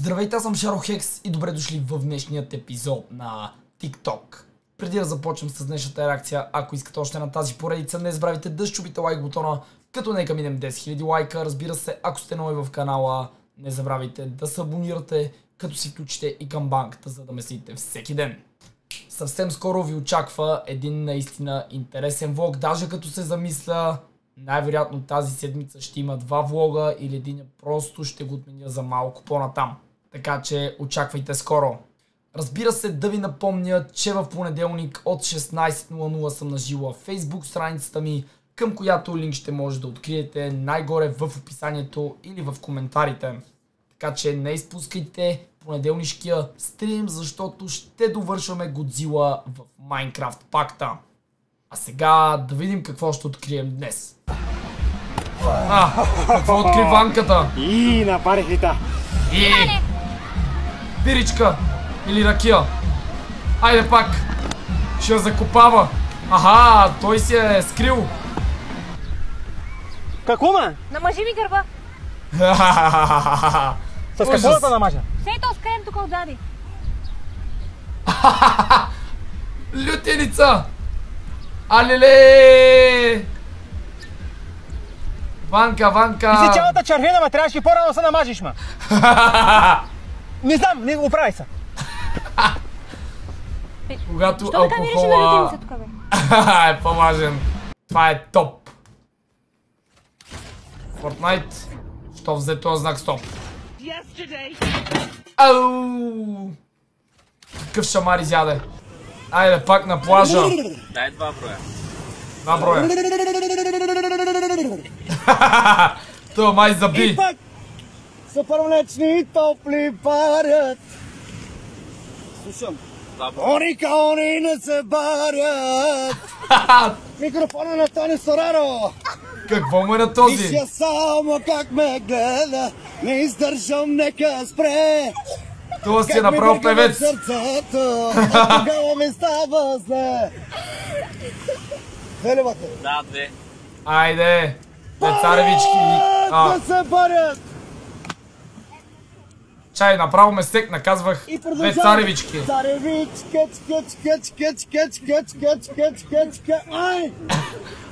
Здравейте, аз съм Шарохекс и добре дошли в днешният епизод на TikTok. Преди да започнем с днешната реакция, ако искате още на тази поредица, не забравяйте да щупите лайк бутона, като нека минем 10 000 лайка. Разбира се, ако сте нови в канала, не забравяйте да се абонирате, като си включите и камбанката, за да ме следите всеки ден. Съвсем скоро ви очаква един наистина интересен влог, даже като се замисля, най-вероятно тази седмица ще има два влога или един просто ще го отменя за малко по-натам. Така че очаквайте скоро. Разбира се, да ви напомня, че в понеделник от 16.00 съм нажила Facebook страницата ми, към която линк ще може да откриете най-горе в описанието или в коментарите. Така че не изпускайте понеделнишкия стрим, защото ще довършваме Годзила в Майнкрафт пакта. А сега да видим какво ще открием днес. А, какво откри ванката? И на парихита. И... Пиричка или ракия. Айде пак. Ще я закопава. Аха, той си е скрил. Какво ме? Намажи ми гърба. С какво да те намажа? Сей то скрем тук отзади. Лютеница! Алеле! Ванка, Ванка! Ти си цялата червена, ме трябваше и по-рано се намажиш, ме. Не знам, не оправи се. Когато Що алкохола е по-важен. Това е топ. Fortnite. Що взе този знак стоп? Ау! Какъв шамар изяде. Айде пак на плажа. Дай два броя. Два броя. Това май заби. И пак супер млечни топли парят. Слушам. Они каони не се барят. Микрофона на Тони Сораро. Какво му е на този? я само как ме гледа. Не издържам, нека спре. Това си е Как ми направил певец. сърцето. Тогава ми става зле. Велевате. Да, две. Айде. Бе, царевички. А, Да се барят. Чай, направо ме стекна, казвах. И продължава. царевички. Царевич, кач, кач, кач, кач, кач, кач, кач, кач, кач, ай!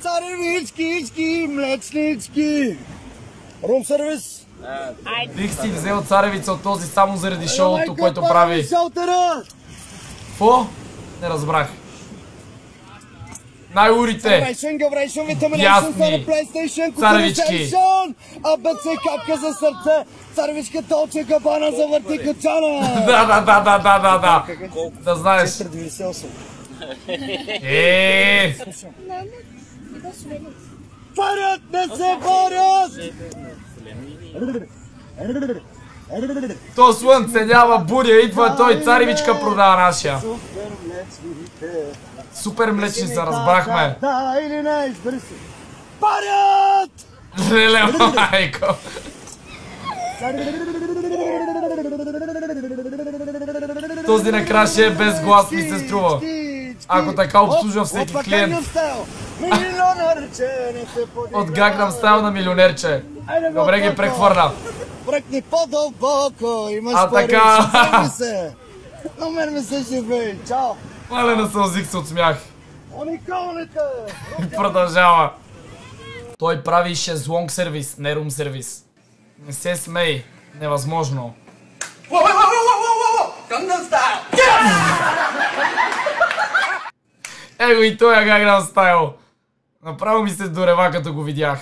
Царевички, ички, млечнички! Рум сервис! Бих си взел царевица от този само заради шоуто, което прави. Какво? Не разбрах. Vibration, Vitamination, Ясни. Царевички. АБЦ капка за сърце, царевичка толче габана за върти качана! Да, да, да, да, да, да, да. Да знаеш. 98. Е, Парят, не се борят! то слънце няма буря, идва той царевичка продава нашия. Супер млечните. Супер млечни се, разбрахме. Да или не, избери се. Парят! Леле, майко. Този накрая ще е без глас ми се струва. Ако така обслужва всеки клиент. От Gangnam Style на милионерче. Добре ги прехвърля. Бръкни по-дълбоко, имаш пари, ще се. Мен ми се живее, чао. Малена сълзих се от смях. Уникалните! И продължава. Той прави шезлонг сервис, не рум сервис. Не се смей. Невъзможно. Его и той е Gangnam Style. Направо ми се дорева като го видях.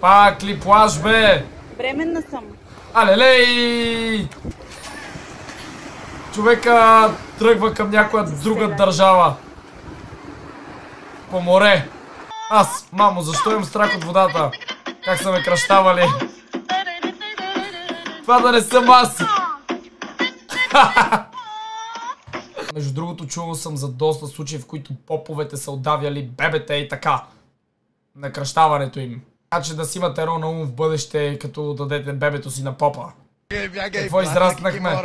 Пак ли плаш бе? Бременна съм. Алелей! Човека тръгва към някоя друга държава. По море. Аз, мамо, защо имам страх от водата? Как са ме кръщавали? Това да не съм аз! Между другото, чувал съм за доста случаи, в които поповете са отдавяли бебета и така. На кръщаването им. Така че да си имате едно на ум в бъдеще, като дадете бебето си на попа. Какво израснахме?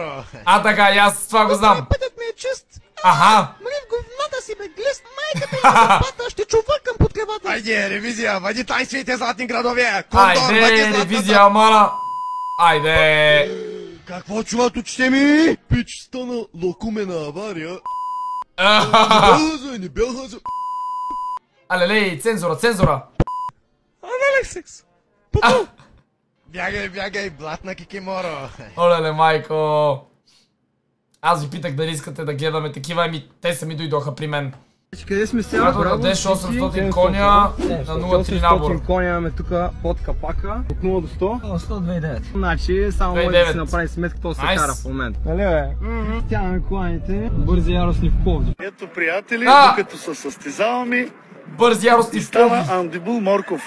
А така, и аз това го знам. Ага. Мръв говната си бе, глест майката е и лопата, ще чувъркам под кревата. Айде, ревизия, вади тайнствените златни градове. Кондор, Айде, ревизия, мала. Айде. Какво чува очите ми? Пич стана лакумена авария. Не не бяха за... Алелей, цензура, цензура. Аналек Бягай, бягай, блатна кикиморо. Оле, майко. Аз ви питах дали искате да гледаме такива, ами те сами дойдоха при мен. Къде сме сега? Когато дадеш всички. 800 коня на 0,3 набор. 800 коня имаме тук под капака. От 0 до 100. 100 Значи само може да 2,9. си направи сметка, то се кара в момента. Нали бе? Тягаме коланите. Бързи яростни в Пловдив. Ето, приятели, докато се състезаваме, Бързи ярости в става Пловдив. Андибул Морков.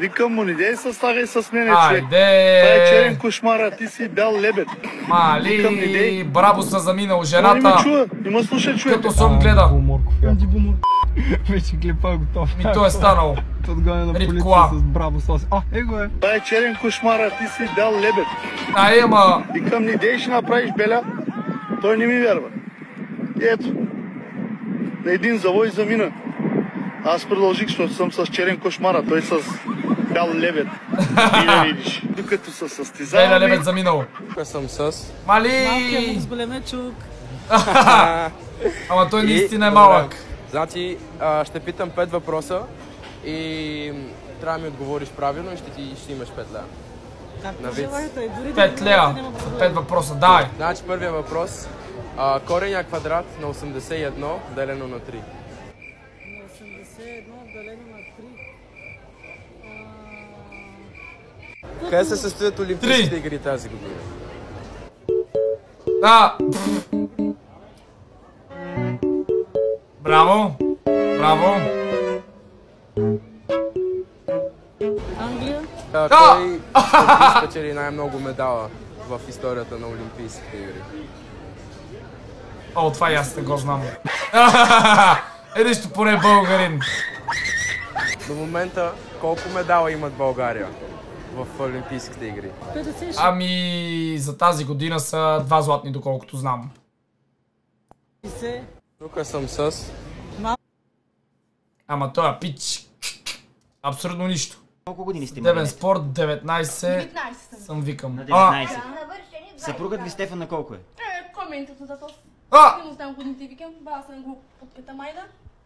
Викам му, не дей се слагай с мене, човек. Това е черен Айде. кошмар, а ти си бял лебед. Викам, не Мали, дей. браво са заминал Той не ме жената. чува, не ме слуша човек. Като сон гледа. Анди Буморков. Вече клипа е готов. Ми то е станало. Подгоня на полиция с браво сос. А, его е. Това е черен кошмар, а ти си бял лебед. Ай, ама. Викам, не дей, ще направиш беля. Той не ми вярва. И ето, на един завой замина. Аз продължих, защото съм с черен кошмар, а той с бял лебед. И да видиш. Докато се състезаваме, лебед заминал. Тук съм с... Мали! големечук. Ама той И- наистина е малък. Значи, ще питам пет въпроса и трябва да ми отговориш правилно и ще, ти, ще имаш пет лева. На виц. Желаете, дори да Пет не лева. няма проблем. Пет въпроса, давай. Значи, първият въпрос. А, кореня квадрат на 81 делено на 3. 81 делено на 3. Къде се състоят Олимпийските игри тази година? Да. Браво. Браво. Англия. А, Да! кой спечели най-много медала в историята на Олимпийските игри? О, това и аз не го знам. Е, нищо поне българин. До момента колко медала имат България в Олимпийските игри? 56. Ами, за тази година са два златни, доколкото знам. Тук съм с... Ама той е пич. Абсолютно нищо. Колко години сте Дебен имали? спорт, 19. Съм викам. На А, 19. Съпругът ви Стефан на колко е? Коментът за то. а, Не знам годините викам, бала съм го подката майда.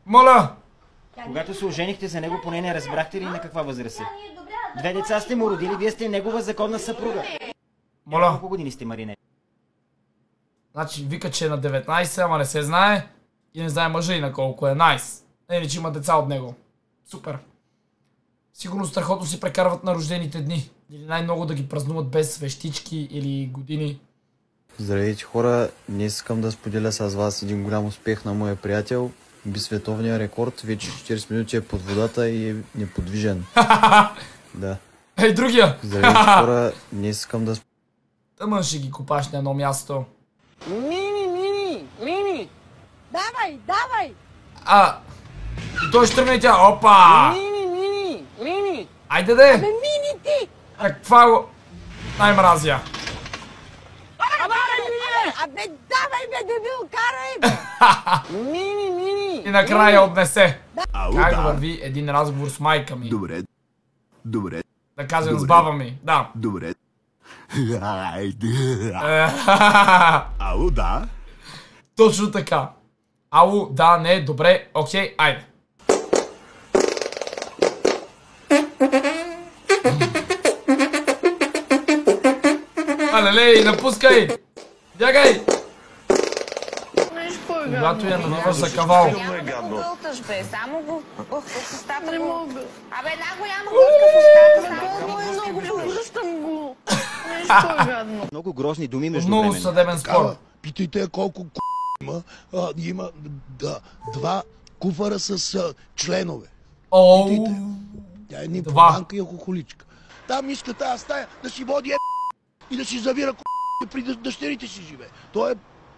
моля. Когато се оженихте за него, поне не разбрахте ли на каква възраст е? Две деца сте му родили, вие сте негова законна съпруга. Моля. Колко години сте, Марине? Значи вика, че е на 19, ама не се знае. И не знае мъжа и на колко е. Найс. Е, че има деца от него. Супер. Сигурно страхотно си прекарват на рождените дни. Или най-много да ги празнуват без свещички или години. Здравейте хора, днес искам да споделя с вас един голям успех на моя приятел. Би световния рекорд, вече 40 минути е под водата и е неподвижен. Да. Ей, другия! Здравейте хора, днес искам да Тъмън ще ги копаш на едно място. Мини, мини, мини. Давай, давай! А, и той ще тръгне и тя. Опа! Мини, мини, мини. Айде де! Мини ти! Каква го... Най-мразя. Абе, давай бе, дебил, карай бе! Мини, мини. И накрая отнесе. Как върви един разговор с майка ми? Добре. Добре. Да кажем с баба ми. Да. Добре. Айде. Ау, да. Точно така. Ало, да, не, добре, окей, айде. Алелей, напускай! Бягай! Когато я навиваш за кавал. Гълташ бе, само го в устата. Не мога. Абе, една голяма глътка в устата. Само е много, връщам го. Нещо е гадно. Много грозни думи между Много съдебен спор. Питайте колко к... има. А, има да, два куфара с членове. Питайте. Тя е ни поданка и алкохоличка. Там иска тази стая да си води е и да си завира при дъ- дъщерите си живее. Той е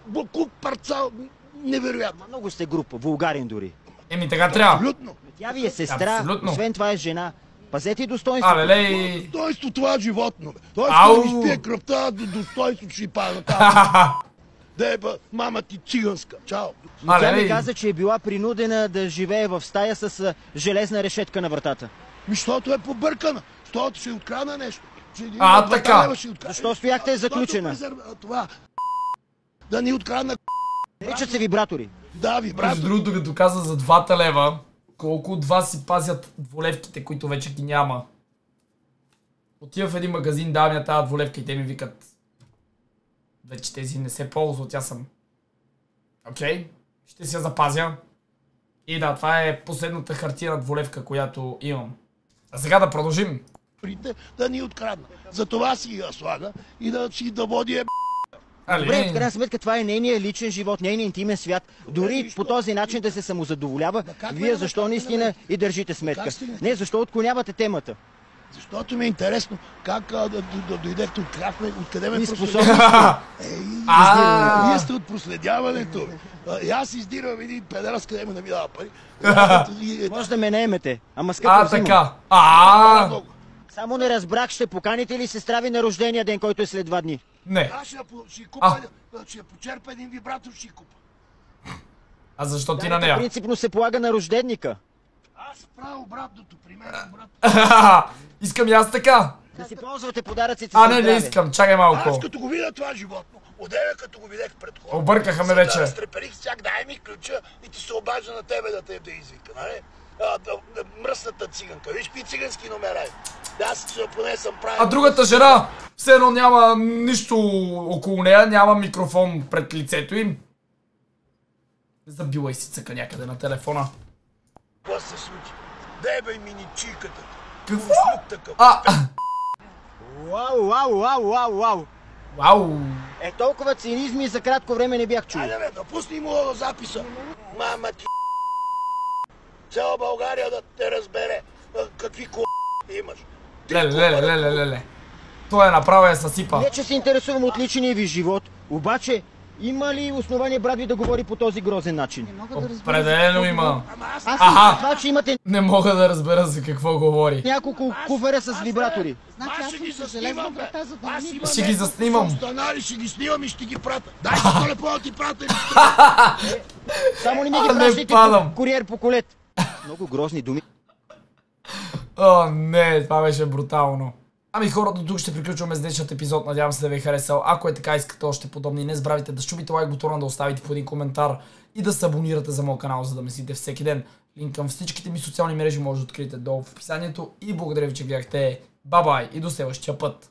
буклук парцал невероятно. Много сте група, вулгарен дори. еми така трябва. Абсолютно. Тя ви е сестра, Абсолютно. освен това е жена. Пазете и достоинството. Алелей. Достоинство това е животно. Бе. Той Ау. ще спие кръвта, до достоинството ще й пада. Да е мама ти циганска. Чао. Но тя ми каза, че е била принудена да живее в стая с железна решетка на вратата. Ми, защото е побъркана. Защото ще открадна нещо. А, така. Защо стояхте заключена? Защото презерв- Това, да ни открадна Вечат се вибратори. да, ви, брат. Между другото, като каза за двата лева, колко от вас си пазят дволевките, които вече ги няма. Отива в един магазин, дава ми тази дволевка и те ми викат. Вече тези не се ползват, аз съм. Окей, ще си я запазя. И да, това е последната хартия на дволевка, която имам. А сега да продължим. Да ни открадна. За това си я слага и да си да води е Добре, в крайна сметка това е нейният личен живот, нейният интимен свят. Дори по този начин да се самозадоволява, вие ме защо наистина на и държите сметка? Не, защо отклонявате темата? Защото ми е интересно как а, да, да, дойдете от кафе, откъде ме проследявате. Вие сте от проследяването. И аз издирвам един педерас, къде ми да ми дава пари. Може да ме наемете, ама скъпо А, така. А. Само не разбрах, ще поканите ли сестра ви на рождения ден, който е след два дни? не. Аз ще, купа, А. ще я почерпа един вибратор, ще купа. А защо ти на нея? принципно се полага на рожденника. Аз правя обратното при мен. е Обратно. Искам и аз така. Да си ползвате подаръците А, не, не искам. Чакай Аз малко. като го видя това животно, одеве като го видях пред хората. Объркаха ме вече. Да разтреперих всяк, дай ми ключа и ти се обажда на тебе да те да извика, нали? Мръсната циганка. Виж какви цигански номера е. Да, аз поне съм правил. А другата жена, все едно няма нищо около нея, няма микрофон пред лицето им. Забила и си цъка някъде на телефона. Какво се случи? Дебе мини чиката. Какво? А, Вау, вау, вау, вау, вау. вау. Е, толкова цинизми за кратко време не бях чул. Айде бе, напусни му записа. Мама ти Цяла България да те разбере какви ко имаш. Ти Леле, леле, да леле, леле. Той е направо я съсипа. Не, че се интересувам от личния ви живот, обаче има ли основание брат ви да говори по този грозен начин? Определено има. Аз Аха. Това, че имате Не мога да разбера за какво говори. няколко куфера с вибратори. Значи Аз аз ще съм ги с заснимам, железна врата, за да не ми Ще ги заснимам. Останали, ще ги снимам и ще ги пратя. Дай си телефона ти пратя. Само не ми ги не пращайте куриер по колет. Много грозни думи. О, не, това беше брутално. Ами хора, до тук ще приключваме с днешният епизод. Надявам се да ви е харесал. Ако е така, искате още подобни, не забравяйте да щупите лайк бутона, да оставите по един коментар и да се абонирате за моят канал, за да ме следите всеки ден. Линк към всичките ми социални мрежи може да откриете долу в описанието. И благодаря ви, че гледахте. Бабай и до следващия път.